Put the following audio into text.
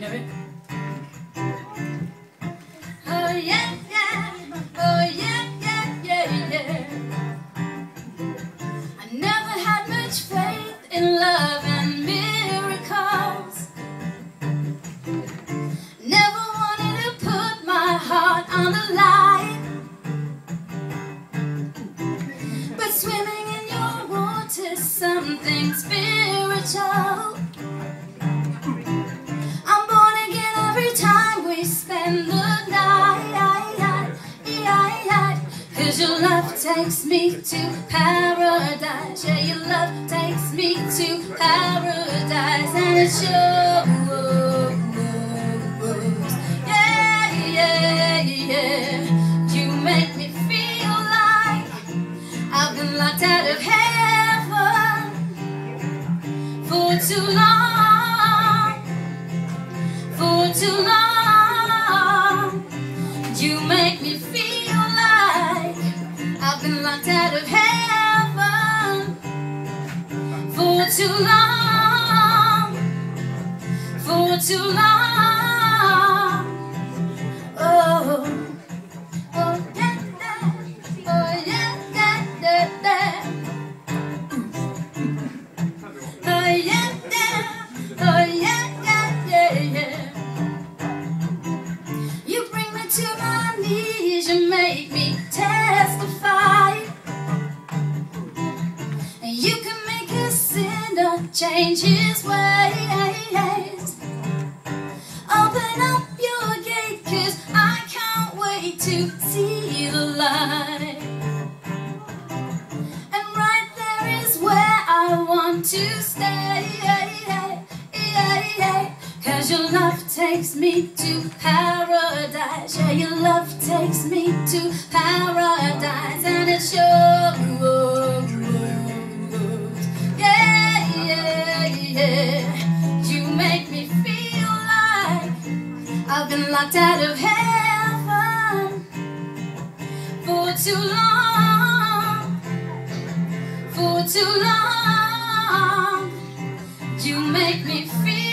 Oh yeah, yeah, oh yeah, yeah, yeah, yeah. I never had much faith in love and miracles. Never wanted to put my heart on the line. But swimming in your water's something spiritual. Cause your love takes me to paradise. Yeah, your love takes me to paradise. And it shows. Yeah, yeah, yeah. You make me feel like I've been locked out of heaven for too long. For too long. You make me feel locked out of heaven for too long. For too long. Sinner change his ways. Open up your gate, cause I can't wait to see the light. And right there is where I want to stay. Cause your love takes me to paradise. Yeah, your love takes me to paradise. And it shows. Locked out of heaven for too long. For too long. You make me feel